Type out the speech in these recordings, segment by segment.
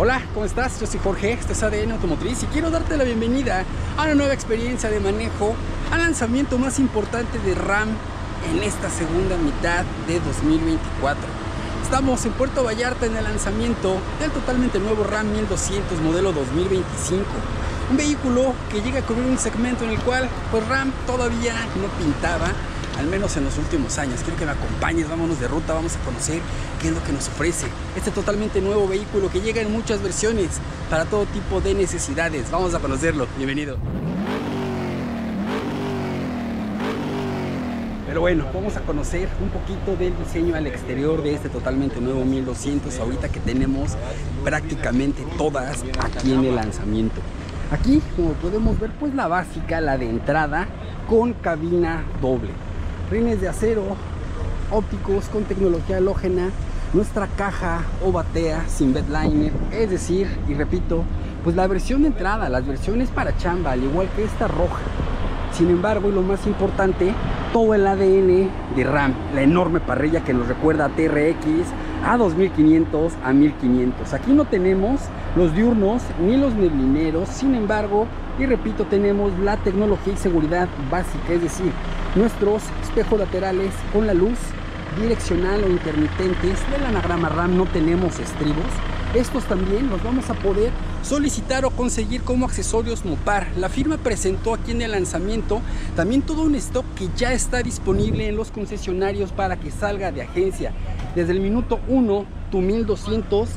Hola, ¿cómo estás? Yo soy Jorge, esto es ADN Automotriz y quiero darte la bienvenida a una nueva experiencia de manejo al lanzamiento más importante de RAM en esta segunda mitad de 2024. Estamos en Puerto Vallarta en el lanzamiento del totalmente nuevo RAM 1200 modelo 2025. Un vehículo que llega a cubrir un segmento en el cual pues RAM todavía no pintaba al menos en los últimos años. Quiero que me acompañes, vámonos de ruta, vamos a conocer qué es lo que nos ofrece este totalmente nuevo vehículo que llega en muchas versiones para todo tipo de necesidades. Vamos a conocerlo. Bienvenido. Pero bueno, vamos a conocer un poquito del diseño al exterior de este totalmente nuevo 1200 ahorita que tenemos prácticamente todas aquí en el lanzamiento. Aquí, como podemos ver, pues la básica, la de entrada con cabina doble rines de acero ópticos con tecnología halógena, nuestra caja o batea sin bedliner, es decir, y repito, pues la versión de entrada, las versiones para chamba, al igual que esta roja. Sin embargo, y lo más importante, todo el ADN de RAM, la enorme parrilla que nos recuerda a TRX, a 2500, a 1500. Aquí no tenemos los diurnos ni los neblineros, sin embargo, y repito, tenemos la tecnología y seguridad básica, es decir, nuestros espejos laterales con la luz direccional o intermitentes del anagrama RAM no tenemos estribos estos también los vamos a poder solicitar o conseguir como accesorios Mopar. La firma presentó aquí en el lanzamiento también todo un stock que ya está disponible en los concesionarios para que salga de agencia. Desde el minuto 1, tu 1200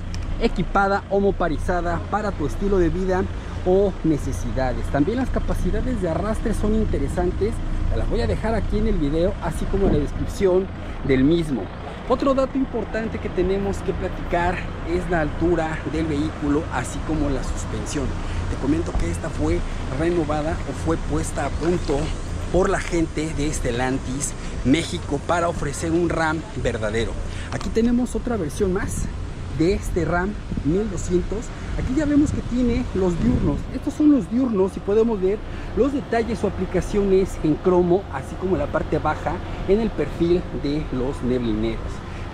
equipada o moparizada para tu estilo de vida o necesidades. También las capacidades de arrastre son interesantes las voy a dejar aquí en el video, así como en la descripción del mismo. Otro dato importante que tenemos que platicar es la altura del vehículo, así como la suspensión. Te comento que esta fue renovada o fue puesta a punto por la gente de Estelantis México para ofrecer un RAM verdadero. Aquí tenemos otra versión más de este RAM 1200 aquí ya vemos que tiene los diurnos. Estos son los diurnos y podemos ver los detalles. O aplicaciones en cromo así como la parte baja en el perfil de los neblineros.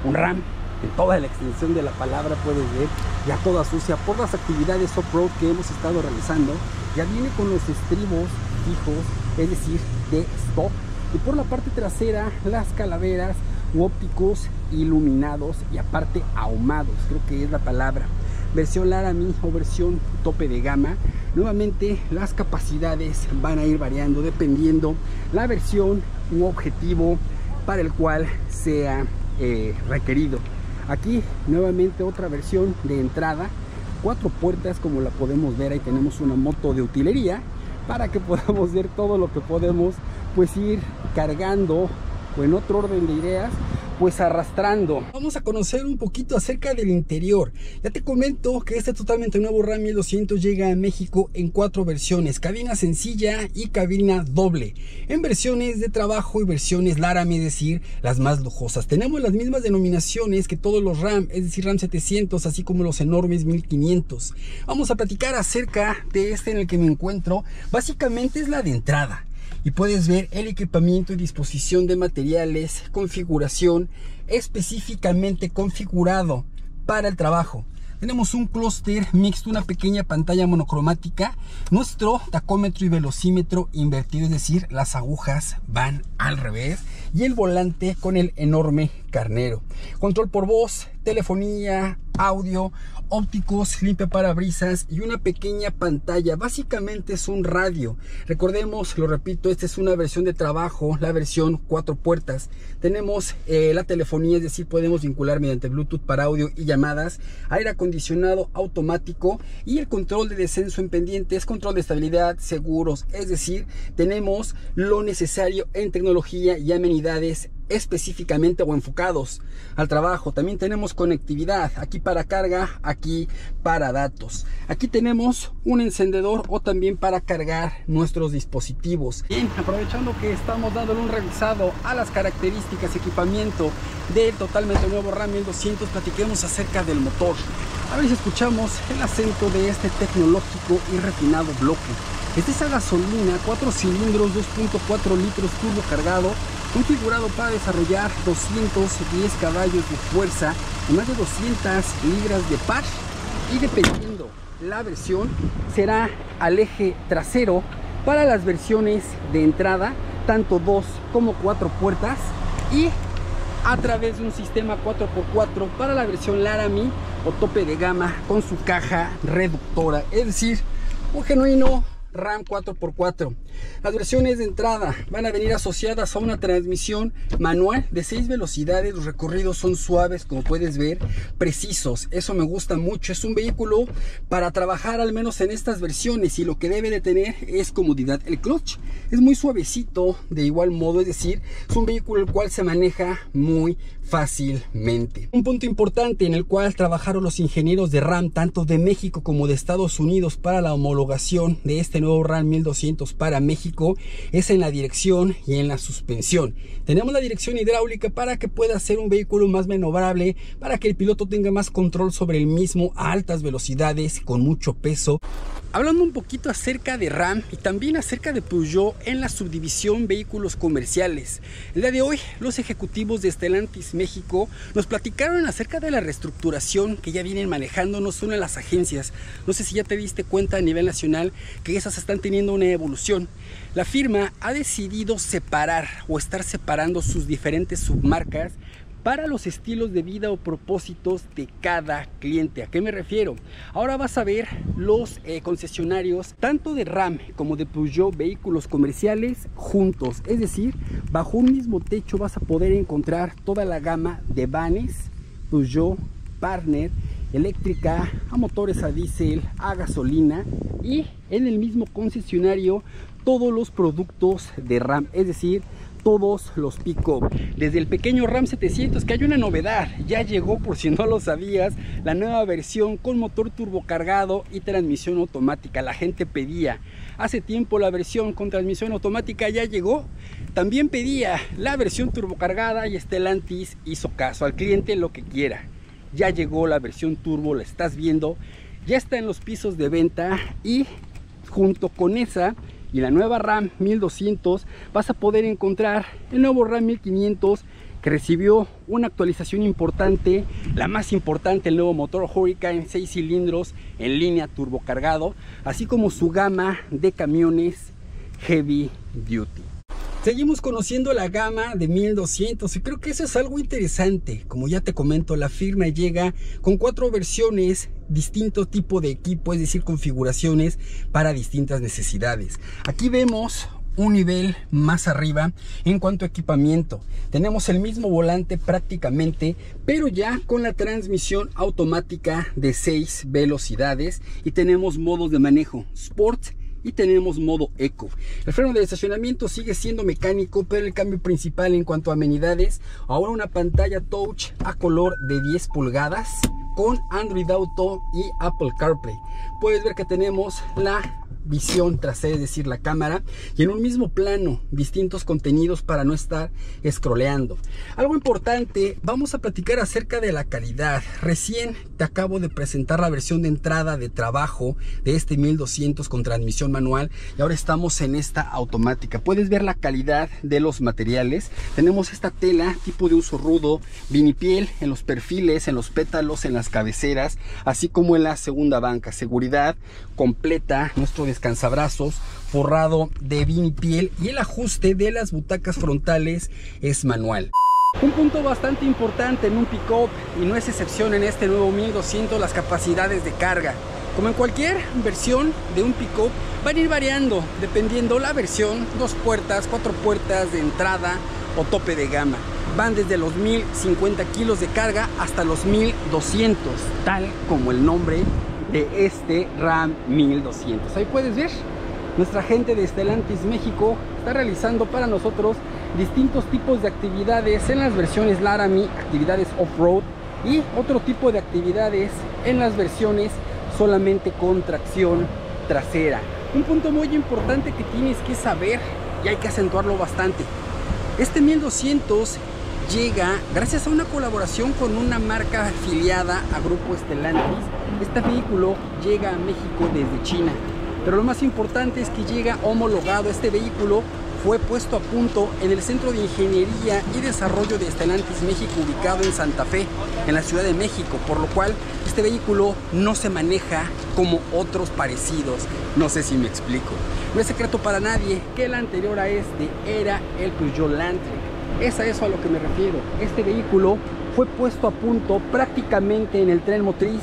Un RAM en toda la extensión de la palabra puedes ver ya toda sucia por las actividades off-road que hemos estado realizando. Ya viene con los estribos fijos es decir de stock y por la parte trasera las calaveras ópticos iluminados y aparte ahumados, creo que es la palabra. Versión Laramie o versión tope de gama. Nuevamente las capacidades van a ir variando dependiendo la versión u objetivo para el cual sea eh, requerido. Aquí nuevamente otra versión de entrada, cuatro puertas como la podemos ver, ahí tenemos una moto de utilería para que podamos ver todo lo que podemos pues ir cargando o en otro orden de ideas pues arrastrando. Vamos a conocer un poquito acerca del interior. Ya te comento que este totalmente nuevo RAM 1200 llega a México en cuatro versiones, cabina sencilla y cabina doble, en versiones de trabajo y versiones Laramie, es decir, las más lujosas. Tenemos las mismas denominaciones que todos los RAM, es decir, RAM 700, así como los enormes 1500. Vamos a platicar acerca de este en el que me encuentro. Básicamente es la de entrada y puedes ver el equipamiento y disposición de materiales, configuración específicamente configurado para el trabajo. Tenemos un clúster mixto, una pequeña pantalla monocromática, nuestro tacómetro y velocímetro invertido, es decir, las agujas van al revés y el volante con el enorme carnero. Control por voz, telefonía, audio, ópticos, limpia parabrisas y una pequeña pantalla. Básicamente es un radio. Recordemos, lo repito, esta es una versión de trabajo, la versión cuatro puertas. Tenemos eh, la telefonía, es decir, podemos vincular mediante Bluetooth para audio y llamadas, aire acondicionado automático y el control de descenso en pendientes, control de estabilidad, seguros. Es decir, tenemos lo necesario en tecnología y amenidades específicamente o enfocados al trabajo. También tenemos conectividad, aquí para carga, aquí para datos. Aquí tenemos un encendedor o también para cargar nuestros dispositivos. Bien, aprovechando que estamos dándole un revisado a las características equipamiento del totalmente nuevo RAM 1200, platiquemos acerca del motor. A ver si escuchamos el acento de este tecnológico y refinado bloque. Es a gasolina, 4 cilindros, 2.4 litros turbo cargado configurado para desarrollar 210 caballos de fuerza y más de 200 libras de par. y dependiendo la versión será al eje trasero para las versiones de entrada, tanto 2 como 4 puertas y a través de un sistema 4x4 para la versión Laramie o tope de gama con su caja reductora, es decir, un genuino RAM 4x4. Las versiones de entrada van a venir asociadas a una transmisión manual de 6 velocidades. Los recorridos son suaves, como puedes ver, precisos. Eso me gusta mucho. Es un vehículo para trabajar al menos en estas versiones y lo que debe de tener es comodidad. El clutch es muy suavecito de igual modo, es decir, es un vehículo el cual se maneja muy fácilmente. Un punto importante en el cual trabajaron los ingenieros de RAM, tanto de México como de Estados Unidos, para la homologación de este nuevo RAM 1200 para México, es en la dirección y en la suspensión. Tenemos la dirección hidráulica para que pueda ser un vehículo más maniobrable, para que el piloto tenga más control sobre el mismo a altas velocidades, con mucho peso. Hablando un poquito acerca de RAM y también acerca de Peugeot en la subdivisión vehículos comerciales. El día de hoy los ejecutivos de Stellantis México nos platicaron acerca de la reestructuración que ya vienen manejando no solo las agencias. No sé si ya te diste cuenta a nivel nacional que esas están teniendo una evolución. La firma ha decidido separar o estar separando sus diferentes submarcas para los estilos de vida o propósitos de cada cliente. ¿A qué me refiero? Ahora vas a ver los eh, concesionarios tanto de RAM como de Peugeot vehículos comerciales juntos. Es decir, bajo un mismo techo vas a poder encontrar toda la gama de vanes, Peugeot, Partner, eléctrica, a motores a diésel, a gasolina y en el mismo concesionario todos los productos de RAM, es decir, todos los pick-up. Desde el pequeño Ram 700, que hay una novedad, ya llegó por si no lo sabías, la nueva versión con motor turbocargado y transmisión automática. La gente pedía, hace tiempo la versión con transmisión automática ya llegó. También pedía la versión turbocargada y Stellantis hizo caso al cliente lo que quiera. Ya llegó la versión turbo, la estás viendo, ya está en los pisos de venta y junto con esa y la nueva RAM 1200 vas a poder encontrar el nuevo RAM 1500 que recibió una actualización importante, la más importante, el nuevo motor Hurricane 6 cilindros en línea turbocargado, así como su gama de camiones heavy duty. Seguimos conociendo la gama de 1200 y creo que eso es algo interesante. Como ya te comento, la firma llega con cuatro versiones, distinto tipo de equipo, es decir, configuraciones para distintas necesidades. Aquí vemos un nivel más arriba en cuanto a equipamiento. Tenemos el mismo volante prácticamente, pero ya con la transmisión automática de 6 velocidades y tenemos modos de manejo Sport y tenemos modo eco. El freno de estacionamiento sigue siendo mecánico, pero el cambio principal en cuanto a amenidades, ahora una pantalla touch a color de 10 pulgadas con Android Auto y Apple CarPlay. Puedes ver que tenemos la visión trasera, es decir, la cámara, y en un mismo plano distintos contenidos para no estar scrolleando. Algo importante, vamos a platicar acerca de la calidad. Recién te acabo de presentar la versión de entrada de trabajo de este 1200 con transmisión manual y ahora estamos en esta automática. Puedes ver la calidad de los materiales. Tenemos esta tela tipo de uso rudo, vinipiel en los perfiles, en los pétalos, en las cabeceras, así como en la segunda banca. Seguridad completa, nuestro descansabrazos forrado de vinipiel y el ajuste de las butacas frontales es manual. Un punto bastante importante en un pick-up y no es excepción en este nuevo 1200 las capacidades de carga. Como en cualquier versión de un pick-up van a ir variando dependiendo la versión, dos puertas, cuatro puertas de entrada o tope de gama. Van desde los 1050 kilos de carga hasta los 1200, tal como el nombre de este Ram 1200. Ahí puedes ver, nuestra gente de Stellantis México está realizando para nosotros distintos tipos de actividades en las versiones Laramie, actividades off-road y otro tipo de actividades en las versiones solamente con tracción trasera. Un punto muy importante que tienes que saber y hay que acentuarlo bastante. Este 1200 llega gracias a una colaboración con una marca afiliada a Grupo Stellantis. Este vehículo llega a México desde China. Pero lo más importante es que llega homologado. Este vehículo fue puesto a punto en el Centro de Ingeniería y Desarrollo de Stellantis México ubicado en Santa Fe, en la Ciudad de México, por lo cual este vehículo no se maneja como otros parecidos. No sé si me explico. No es secreto para nadie que el anterior a este era el Peugeot. Es a eso a lo que me refiero. Este vehículo fue puesto a punto prácticamente en el tren motriz,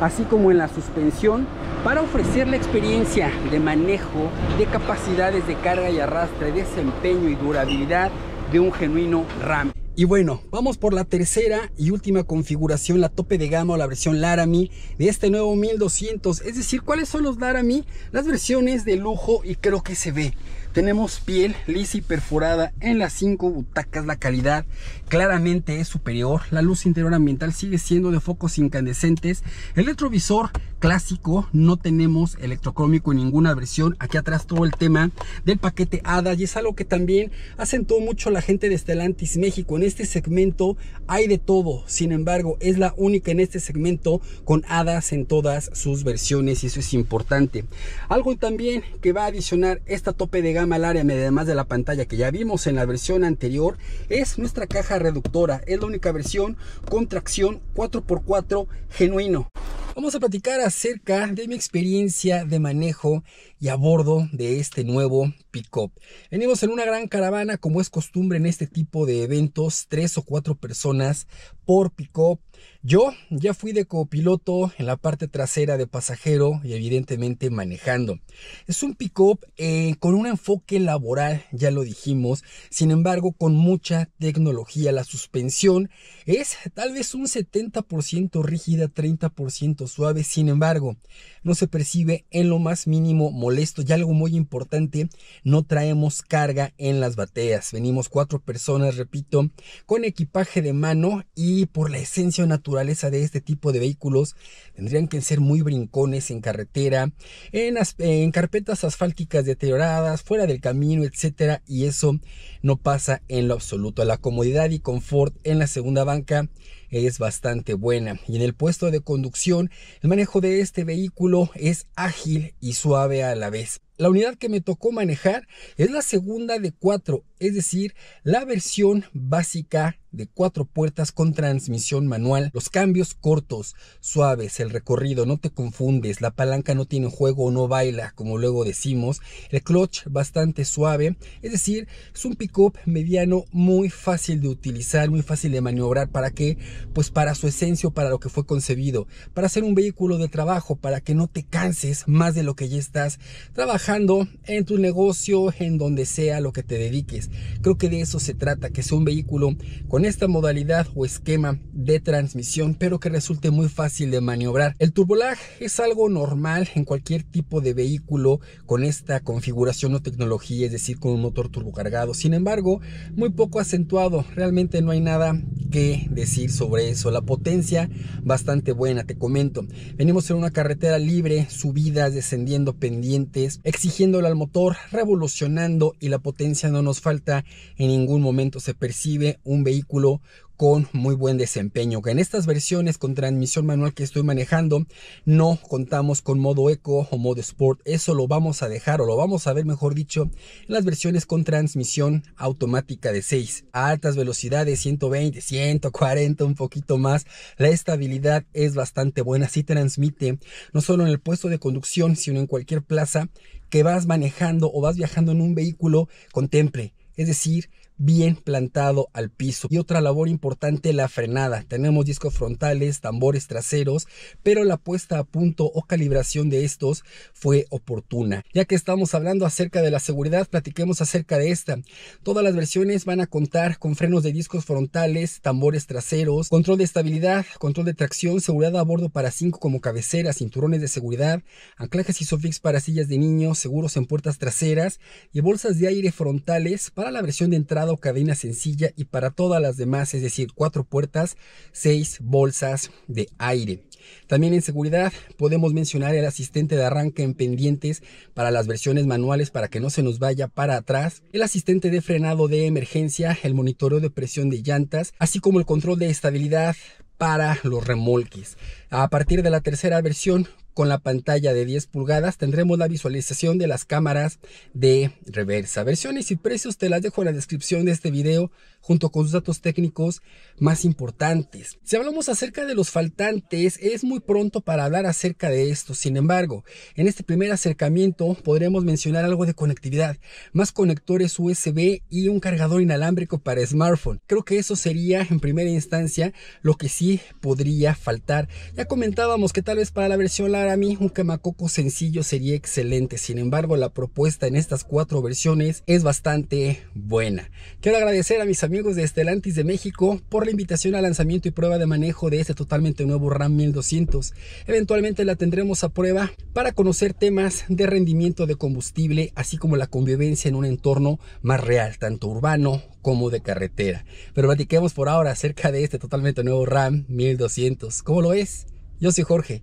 así como en la suspensión, para ofrecer la experiencia de manejo de capacidades de carga y arrastre, desempeño y durabilidad de un genuino RAM. Y bueno, vamos por la tercera y última configuración, la tope de gama o la versión Laramie de este nuevo 1200. Es decir, ¿cuáles son los Laramie? Las versiones de lujo y creo que se ve. Tenemos piel lisa y perforada en las cinco butacas. La calidad claramente es superior. La luz interior ambiental sigue siendo de focos incandescentes. El retrovisor clásico. No tenemos electrocrómico en ninguna versión. Aquí atrás todo el tema del paquete ADA. Y es algo que también acentuó mucho la gente de Stellantis México. En este segmento hay de todo. Sin embargo, es la única en este segmento con HADAS en todas sus versiones. Y eso es importante. Algo también que va a adicionar esta tope de gama al área además de la pantalla que ya vimos en la versión anterior, es nuestra caja reductora. Es la única versión con tracción 4x4 genuino. Vamos a platicar acerca de mi experiencia de manejo y a bordo de este nuevo pickup. Venimos en una gran caravana, como es costumbre en este tipo de eventos, tres o cuatro personas por pickup. Yo ya fui de copiloto en la parte trasera de pasajero y evidentemente manejando. Es un pickup eh, con un enfoque laboral, ya lo dijimos, sin embargo con mucha tecnología. La suspensión es tal vez un 70% rígida, 30% suave, sin embargo no se percibe en lo más mínimo molesto y algo muy importante, no traemos carga en las bateas. Venimos cuatro personas, repito, con equipaje de mano y por la esencia o naturaleza de este tipo de vehículos tendrían que ser muy brincones en carretera, en, en carpetas asfálticas deterioradas, fuera del camino, etcétera, y eso no pasa en lo absoluto. La comodidad y confort en la segunda banca es bastante buena. Y en el puesto de conducción, el manejo de este vehículo es ágil y suave a la vez. La unidad que me tocó manejar es la segunda de cuatro, es decir, la versión básica de cuatro puertas con transmisión manual. Los cambios cortos, suaves, el recorrido, no te confundes, la palanca no tiene juego no baila, como luego decimos. El clutch bastante suave, es decir, es un pickup mediano muy fácil de utilizar, muy fácil de maniobrar. ¿Para qué? Pues para su esencia, para lo que fue concebido, para ser un vehículo de trabajo, para que no te canses más de lo que ya estás trabajando en tu negocio, en donde sea lo que te dediques. Creo que de eso se trata, que sea un vehículo con esta modalidad o esquema de transmisión, pero que resulte muy fácil de maniobrar. El turbolag es algo normal en cualquier tipo de vehículo con esta configuración o tecnología, es decir, con un motor turbocargado. Sin embargo, muy poco acentuado. Realmente no hay nada que decir sobre eso. La potencia bastante buena, te comento. Venimos en una carretera libre, subidas, descendiendo pendientes, exigiéndole al motor, revolucionando y la potencia no nos falta en ningún momento. Se percibe un vehículo con muy buen desempeño. En estas versiones con transmisión manual que estoy manejando no contamos con modo eco o modo sport. Eso lo vamos a dejar o lo vamos a ver mejor dicho en las versiones con transmisión automática de 6 a altas velocidades 120, 140, un poquito más. La estabilidad es bastante buena. Si transmite no solo en el puesto de conducción sino en cualquier plaza que vas manejando o vas viajando en un vehículo contemple. Es decir, bien plantado al piso. Y otra labor importante, la frenada. Tenemos discos frontales, tambores traseros, pero la puesta a punto o calibración de estos fue oportuna. Ya que estamos hablando acerca de la seguridad, platiquemos acerca de esta. Todas las versiones van a contar con frenos de discos frontales, tambores traseros, control de estabilidad, control de tracción, seguridad a bordo para 5 como cabecera, cinturones de seguridad, anclajes ISOFIX para sillas de niños, seguros en puertas traseras y bolsas de aire frontales para la versión de entrada o cabina sencilla y para todas las demás, es decir, cuatro puertas, seis bolsas de aire. También en seguridad podemos mencionar el asistente de arranque en pendientes para las versiones manuales para que no se nos vaya para atrás, el asistente de frenado de emergencia, el monitoreo de presión de llantas, así como el control de estabilidad para los remolques. A partir de la tercera versión con la pantalla de 10 pulgadas tendremos la visualización de las cámaras de reversa. Versiones y precios te las dejo en la descripción de este video junto con sus datos técnicos más importantes. Si hablamos acerca de los faltantes, es muy pronto para hablar acerca de esto. Sin embargo, en este primer acercamiento podremos mencionar algo de conectividad, más conectores USB y un cargador inalámbrico para smartphone. Creo que eso sería en primera instancia lo que sí podría faltar. Ya comentábamos que tal vez para la versión Laramie un quemacoco sencillo sería excelente. Sin embargo, la propuesta en estas cuatro versiones es bastante buena. Quiero agradecer a mis amigos amigos de Estelantis de México por la invitación al lanzamiento y prueba de manejo de este totalmente nuevo RAM 1200. Eventualmente la tendremos a prueba para conocer temas de rendimiento de combustible, así como la convivencia en un entorno más real, tanto urbano como de carretera. Pero platiquemos por ahora acerca de este totalmente nuevo RAM 1200. ¿Cómo lo es? Yo soy Jorge.